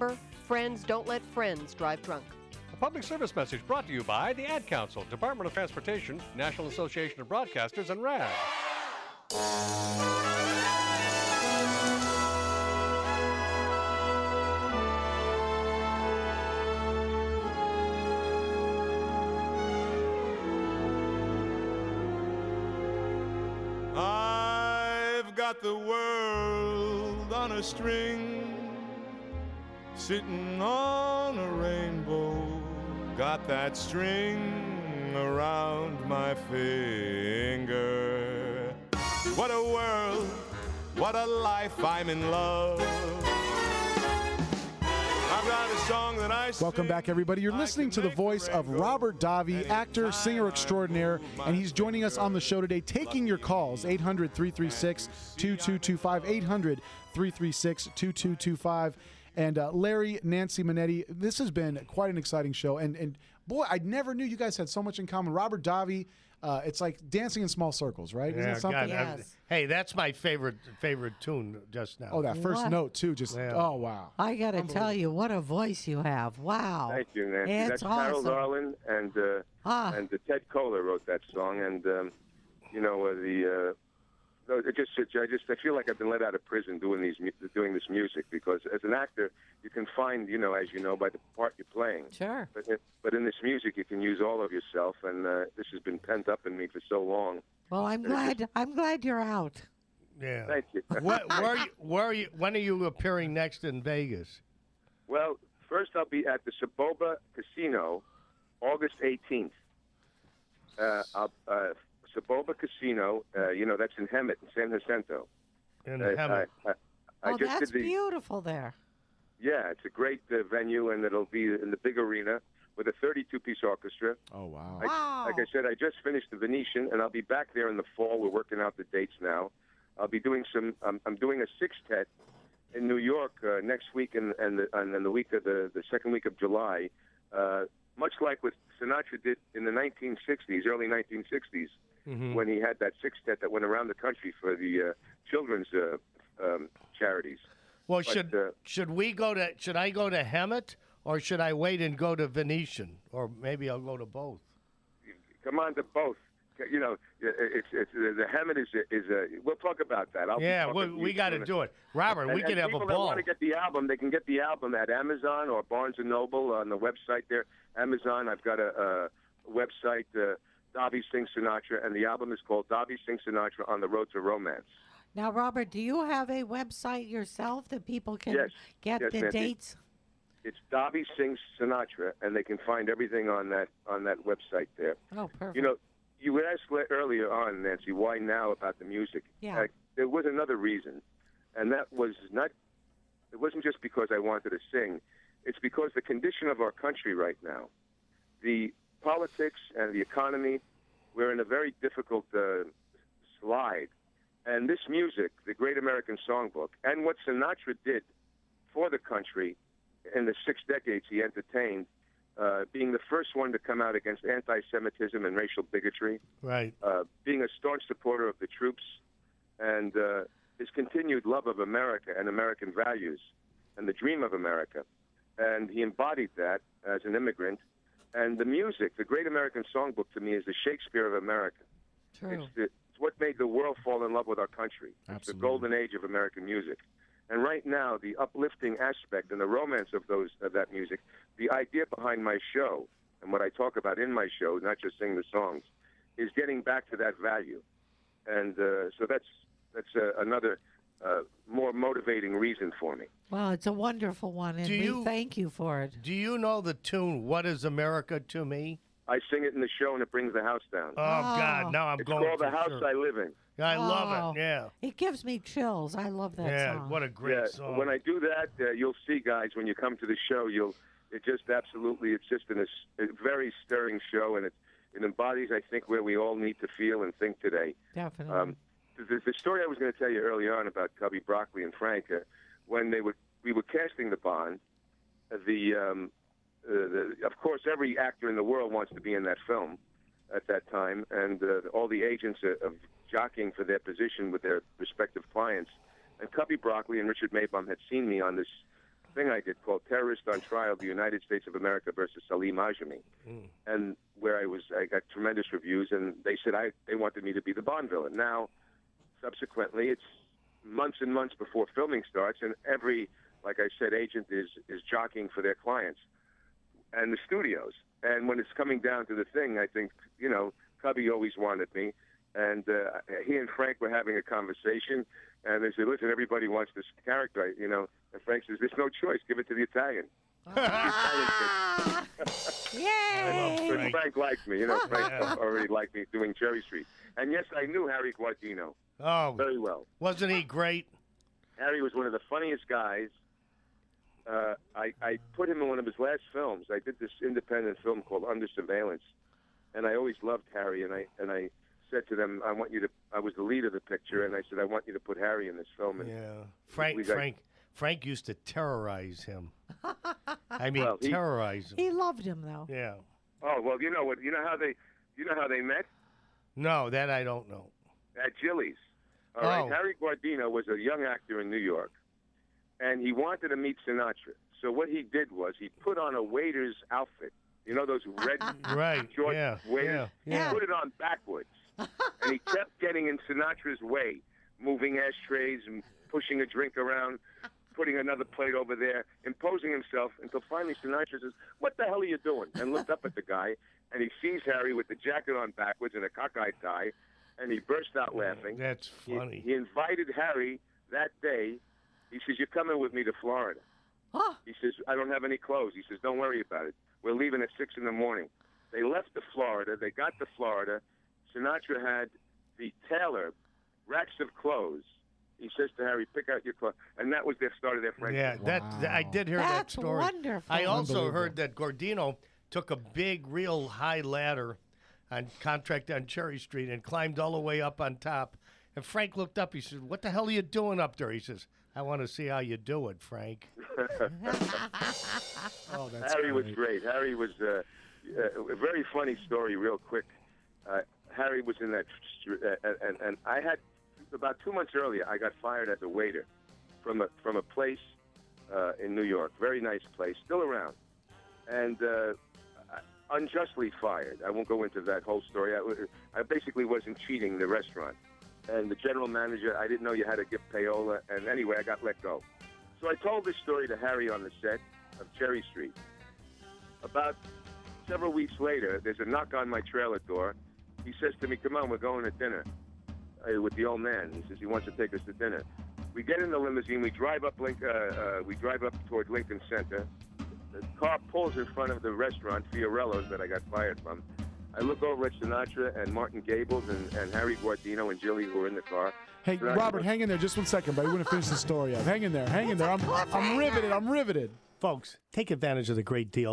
remember, friends don't let friends drive drunk. A public service message brought to you by the Ad Council, Department of Transportation, National Association of Broadcasters, and RAD. I've got the world on a string, sitting on a rainbow. Got that string around my finger. What a world, what a life, I'm in love. I've got a song that I Welcome back, everybody. You're listening to the voice of Robert Davi, actor, singer extraordinaire, and he's joining us on the show today, taking your calls 800 336 2225. 800 336 2225. And uh, Larry, Nancy Manetti, this has been quite an exciting show. And, and boy, I never knew you guys had so much in common. Robert Davi, uh, it's like dancing in small circles, right? Isn't Yeah, that something? God, I'm- hey, that's my favorite favorite tune just now. Oh, that first What? note, too. Just, Yeah. oh, wow. I got to tell you, what a voice you have. Wow. Thank you, Nancy. It's That's Carol awesome. Darlin and uh, Ah. and uh, Ted Koehler wrote that song, and um, you know uh, the. It just I just, I feel like I've been let out of prison doing these, doing this music because as an actor, you can find, you know, as you know, by the part you're playing. Sure. But, it, but in this music, you can use all of yourself, and uh, this has been pent up in me for so long. Well, I'm glad. I'm glad you're out. Yeah. Thank you. What, where, are you, where are you? When are you appearing next in Vegas? Well, first I'll be at the Soboba Casino, August 18th. Uh, I'll, uh, Soboba Casino, uh, you know, that's in Hemet, in San Jacinto. In Uh, Hemet. I, I, I oh, just that's did the, beautiful there. Yeah, it's a great uh, venue, and it'll be in the big arena with a 32-piece orchestra. Oh, wow. I, Wow. Like I said, I just finished the Venetian, and I'll be back there in the fall. We're working out the dates now. I'll be doing some. I'm, I'm doing a sextet in New York uh, next week, and and the, and then the week of the the second week of July. Uh, much like what Sinatra did in the 1960s, early 1960s, Mhm. when he had that sextet that went around the country for the uh, children's uh, um, charities. Well, But, should uh, should we go to? Should I go to Hemet or should I wait and go to Venetian? Or maybe I'll go to both. come on to both. You know, it's, it's the Hammond is a, is a. We'll talk about that. I'll yeah, we, we got to do it, Robert. And, we could have a people that ball. want to get the album, they can get the album at Amazon or Barnes and Noble on the website there. Amazon, I've got a, a website, uh, Davi Sings Sinatra, and the album is called Davi Sings Sinatra on the Road to Romance. Now, Robert, do you have a website yourself that people can Yes. get Yes, the Nancy. dates? It's Davi Sings Sinatra, and they can find everything on that on that website there. Oh, perfect. You know, you were asked earlier on, Nancy, why now about the music? Yeah. Uh, there was another reason, and that was not. It wasn't just because I wanted to sing. It's because the condition of our country right now, the politics and the economy, we're in a very difficult uh, slide. And this music, the Great American Songbook, and what Sinatra did for the country in the six decades he entertained, uh, being the first one to come out against anti-Semitism and racial bigotry, Right. uh, being a staunch supporter of the troops, and uh, his continued love of America and American values and the dream of America. And he embodied that as an immigrant. And the music, the Great American Songbook to me is the Shakespeare of America. True. It's, the, it's what made the world fall in love with our country. It's Absolutely. the golden age of American music. And right now, the uplifting aspect and the romance of those of that music, the idea behind my show and what I talk about in my show, not just sing the songs, is getting back to that value. And uh, so that's that's uh, another uh, more motivating reason for me. Well, it's a wonderful one, and Do we you- thank you for it. Do you know the tune "What Is America to Me"? I sing it in the show, and it brings the house down. Oh, God, now I'm it's going. called for "The House sure. I Live In." I love Oh, it. Yeah. It gives me chills. I love that yeah. song. What a great yeah, song. when I do that, uh, you'll see, guys. When you come to the show, you'll it just absolutely. It's just an, a very stirring show, and it it embodies, I think, where we all need to feel and think today. Definitely. Um, the, the story I was going to tell you early on about Cubby Broccoli and Frank, uh, when they were we were casting the Bond, uh, the, um, uh, the of course every actor in the world wants to be in that film at that time, and uh, all the agents are, of jockeying for their position with their respective clients. And Cubby Broccoli and Richard Maibaum had seen me on this thing I did called "Terrorist on Trial: The United States of America versus Salim Ajami," and where I was, I got tremendous reviews, and they said I they wanted me to be the Bond villain. Now, subsequently, it's months and months before filming starts, and every, like I said, agent is is jockeying for their clients and the studios. And when it's coming down to the thing, I think you know, Cubby always wanted me, and uh, he and Frank were having a conversation, and they said, "Listen, everybody wants this character, you know." And Frank says, "There's no choice. Give it to the Italian." The Italian. Yay! Frank. Frank liked me, you know. Frank already liked me doing Cherry Street, and yes, I knew Harry Guardino Oh, very well. wasn't he great? Harry was one of the funniest guys. Uh, I, I put him in one of his last films. I did this independent film called Under Surveillance, and I always loved Harry. And I and I said to them, I want you to. I was the lead of the picture, and I said, I want you to put Harry in this film. And Yeah. Frank we got- Frank Frank used to terrorize him. I mean, Well, he- terrorize him. He loved him though. Yeah. oh well, you know what? You know how they, you know how they met No, that I don't know. at Jilly's. All right, Oh. Harry Guardino was a young actor in New York, and he wanted to meet Sinatra. So what he did was he put on a waiter's outfit. You know those red Right. short yeah. waiters? Yeah. Yeah. He put it on backwards, and he kept getting in Sinatra's way, moving ashtrays and pushing a drink around, putting another plate over there, imposing himself until finally Sinatra says, "What the hell are you doing?" and looked up at the guy, and he sees Harry with the jacket on backwards and a cockeyed tie, and he burst out oh, laughing. That's funny. He, invited Harry that day. He says, "You're coming with me to Florida." Huh. He says, "I don't have any clothes." He says, "Don't worry about it. We're leaving at six in the morning." They left to Florida. They got to Florida. Sinatra had the tailor racks of clothes. He says to Harry, "Pick out your clothes," and that was their start of their Yeah, friendship. that, that- I did hear that That's story. wonderful. I also heard that Guardino took a big, real high ladder on contract on Cherry Street and climbed all the way up on top. And Frank looked up. He said, "What the hell are you doing up there?" He says, "I want to see how you do it, Frank." Oh, that's Harry was great. great. Harry was uh, uh, a very funny story, real quick. Uh, Harry was in that, str- uh, and and I had about two months earlier. I got fired as a waiter from a from a place uh, in New York, very nice place, still around, and uh, I- unjustly fired. I won't go into that whole story. I, I basically wasn't cheating the restaurant, and the general manager. I didn't know you had to give payola, and anyway, I got let go. So I told this story to Harry on the set of Cherry Street. About several weeks later, there's a knock on my trailer door. He says to me, "Come on, we're going to dinner uh, with the old man." He says he wants to take us to dinner. We get in the limousine. We drive up Link, uh, uh, we drive up toward Lincoln Center. The car pulls in front of the restaurant Fiorello's that I got fired from. I look over at Sinatra and Martin Gables and, and Harry Guardino and Jilly who are in the car. Hey, Sinatra- Robert, hang in there just one second, buddy. We're going to finish the story up. Hang in there. Hang in there. I'm, I'm riveted. I'm riveted. Folks, take advantage of the great deal.